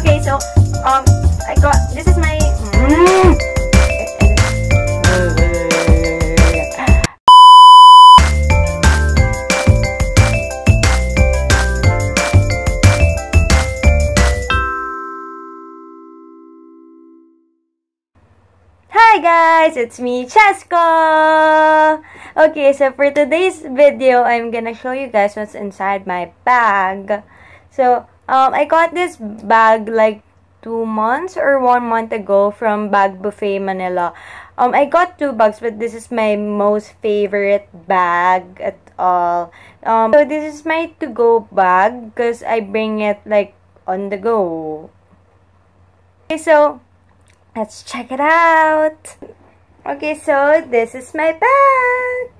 Okay, so, um, I got, this is my, mm, Hi guys, it's me, Chesca! Okay, so for today's video, I'm gonna show you guys what's inside my bag. So, um, I got this bag like two months or one month ago from Bag Buffet Manila. Um, I got two bags, but this is my most favorite bag at all. Um, so this is my to-go bag because I bring it like on the go. Okay, so let's check it out. Okay, so this is my bag.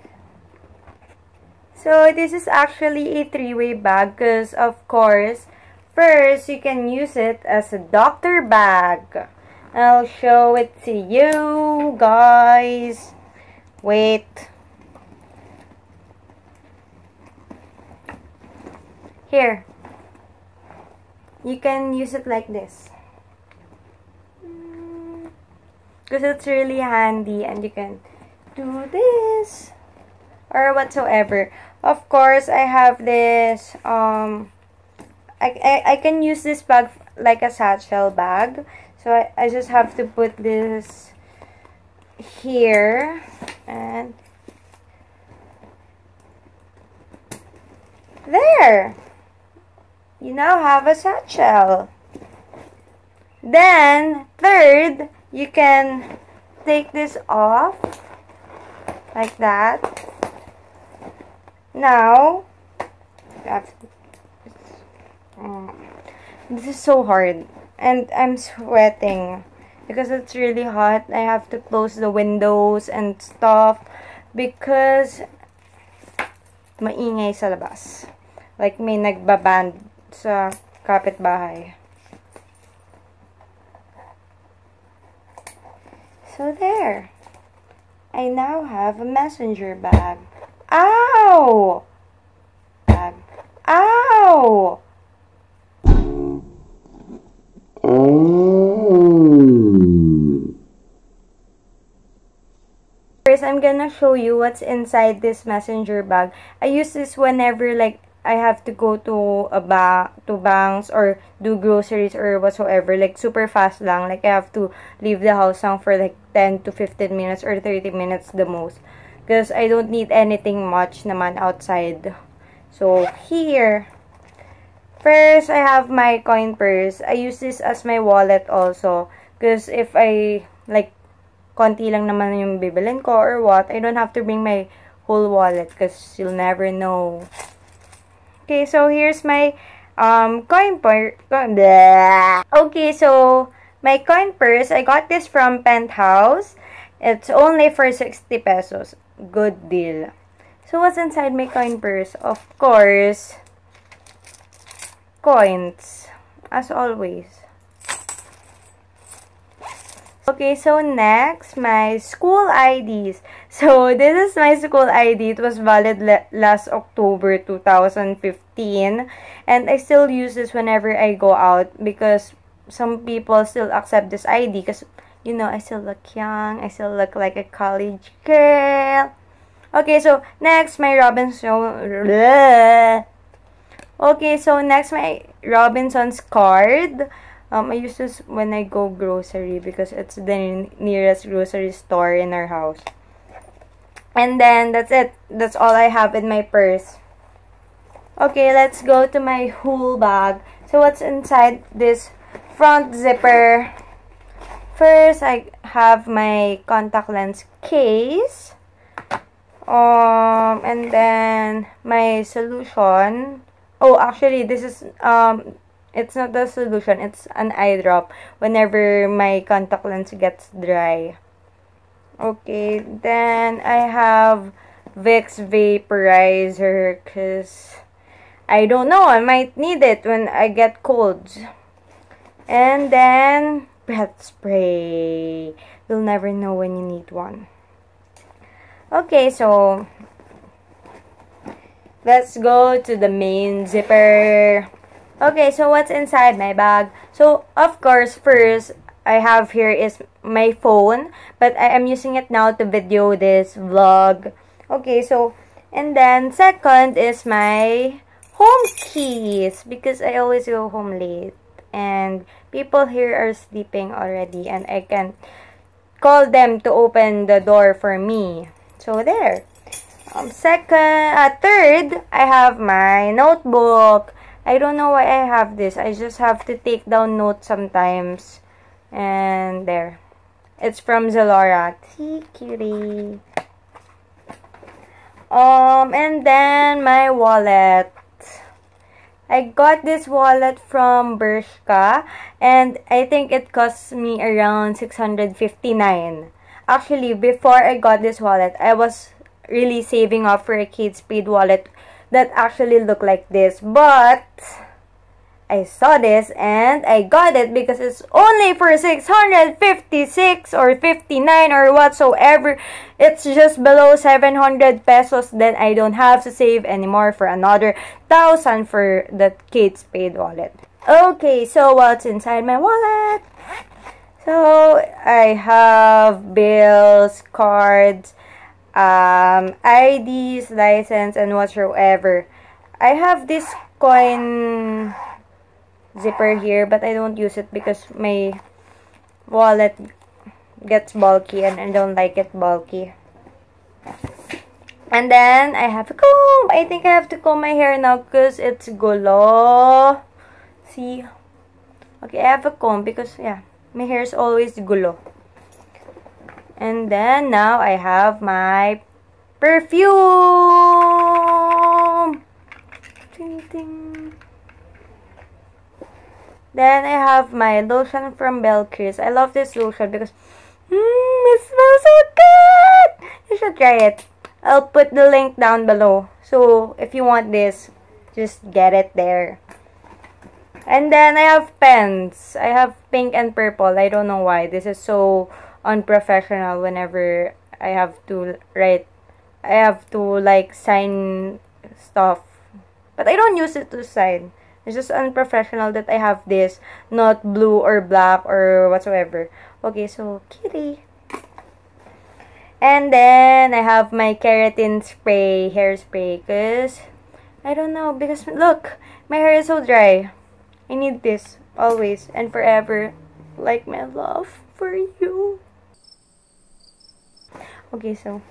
So this is actually a three-way bag because of course First, you can use it as a doctor bag. I'll show it to you guys. Wait. Here. You can use it like this. Because it's really handy and you can do this or whatsoever. Of course, I have this um I, I, can use this bag like a satchel bag. So I, I just have to put this here and there. You now have a satchel. Then, third, you can take this off like that. Now, Mm. This is so hard. And I'm sweating. Because it's really hot. I have to close the windows and stuff. Because maingay sa labas. Like may nagbaband sa kapitbahay. So there. I now have a messenger bag. Ow! Bag. Ow! I'm gonna show you what's inside this messenger bag. I use this whenever like I have to go to a ba to banks or do groceries or whatsoever. Like super fast lang. Like I have to leave the house lang for like 10 to 15 minutes or 30 minutes the most. Because I don't need anything much naman outside. So here, First, I have my coin purse. I use this as my wallet also. Because if I, like, konti lang naman yung bibilin ko or what, I don't have to bring my whole wallet because you'll never know. Okay, so here's my um, coin purse. Okay, so my coin purse, I got this from Penthouse. It's only for 60 pesos. Good deal. So what's inside my coin purse? Of course, coins as always okay so next my school IDs so this is my school ID it was valid last October 2015 and I still use this whenever I go out because some people still accept this ID because you know I still look young. I still look like a college girl. Okay so next my Robinson Okay, so next my Robinson's card. Um, I use this when I go grocery because it's the nearest grocery store in our house. And then that's it. That's all I have in my purse. Okay, let's go to my whole bag. So what's inside this front zipper? First, I have my contact lens case. Um, and then my solution Oh, actually, this is, um, it's not the solution. It's an eye drop whenever my contact lens gets dry. Okay, then I have Vicks Vaporizer because I don't know. I might need it when I get colds. And then breath spray. You'll never know when you need one. Okay, so Let's go to the main zipper. Okay, so what's inside my bag? So, of course, first, I have here is my phone, but I am using it now to video this vlog. Okay, so, and then second is my home keys because I always go home late and people here are sleeping already and I can call them to open the door for me. So there. Um, second, uh, third, I have my notebook. I don't know why I have this. I just have to take down notes sometimes. And there. It's from Zalora. See, cutie. Um, and then my wallet. I got this wallet from Bershka and I think it cost me around 659. Actually, before I got this wallet, I was really saving up for a Kate Spade wallet that actually look like this. But I saw this and I got it because it's only for 656 or 59 or whatsoever. It's just below 700 pesos. Then I don't have to save anymore for another thousand for the Kate Spade wallet. Okay, so what's inside my wallet? So I have bills, cards, um, IDs, license, and whatsoever. I have this coin zipper here but I don't use it because my wallet gets bulky and I don't like it bulky. And then I have a comb. I think I have to comb my hair now because it's gulo. See? Okay, I have a comb because yeah, my hair is always gulo. And then now I have my perfume. Ding, ding. Then I have my lotion from Belkris. I love this lotion because mmm, it smells so good. You should try it. I'll put the link down below. So if you want this, just get it there. And then I have pens. I have pink and purple. I don't know why. This is so unprofessional whenever I have to write. I have to like sign stuff. But I don't use it to sign. It's just unprofessional that I have this, not blue or black or whatsoever. Okay, so kitty. And then I have my keratin spray, hairspray, because I don't know, because look, my hair is so dry. I need this always and forever, like my love for you. Okay, so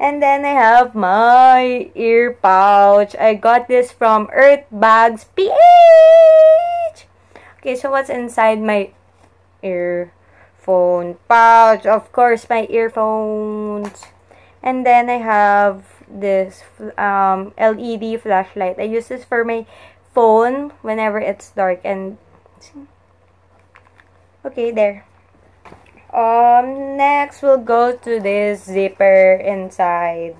and then I have my ear pouch. I got this from Earth Bags PH. Okay, so what's inside my earphone pouch? Of course, my earphones. And then I have this um, LED flashlight. I use this for my phone whenever it's dark. And okay, there. Um, next we'll go to this zipper inside.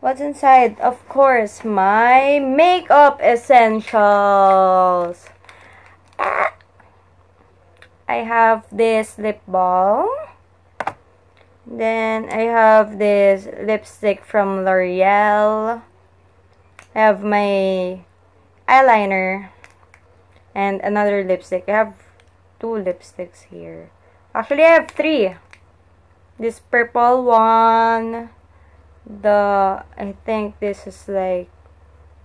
What's inside? Of course, my makeup essentials. I have this lip balm. Then I have this lipstick from L'Oreal. I have my eyeliner and another lipstick. I have two lipsticks here. Actually, I have three. This purple one. The, I think this is like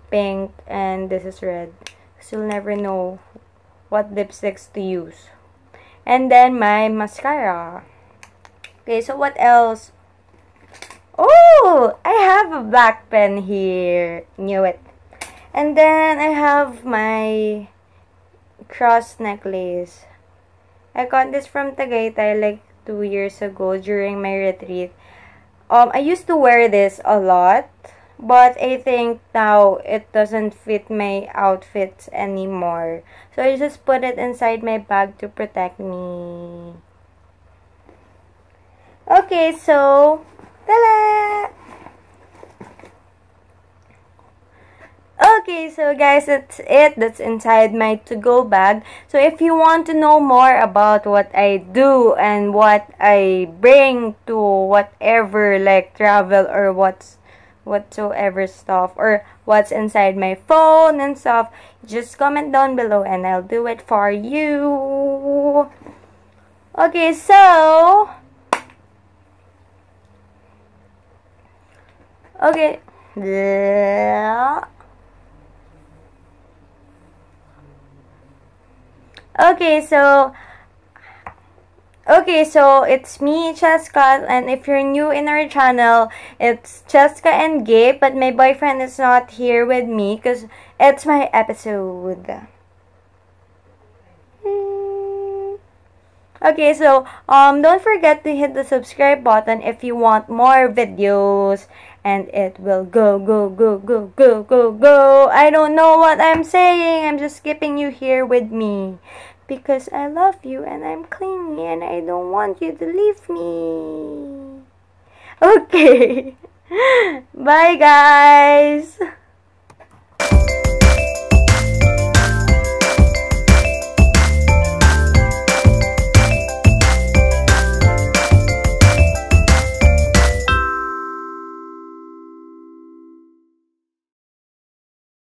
pink and this is red. So you'll never know what lipsticks to use. And then my mascara. Okay, so what else? Oh, I have a black pen here. Knew it. And then I have my cross necklace. I got this from Tagaytay like two years ago during my retreat. Um, I used to wear this a lot, but I think now it doesn't fit my outfits anymore. So I just put it inside my bag to protect me. Okay, so, ta-da! Okay, so guys, that's it. That's inside my to-go bag. So if you want to know more about what I do and what I bring to whatever like travel or what's whatsoever stuff or what's inside my phone and stuff, just comment down below and I'll do it for you. Okay, so Okay. Okay, so Okay, so it's me, Chesca, and if you're new in our channel, it's Chesca and Gabe, but my boyfriend is not here with me because it's my episode. Okay, so um don't forget to hit the subscribe button if you want more videos and it will go go go go go go go. I don't know what I'm saying. I'm just skipping you here with me because I love you and I'm clingy and I don't want you to leave me. Okay. Bye guys.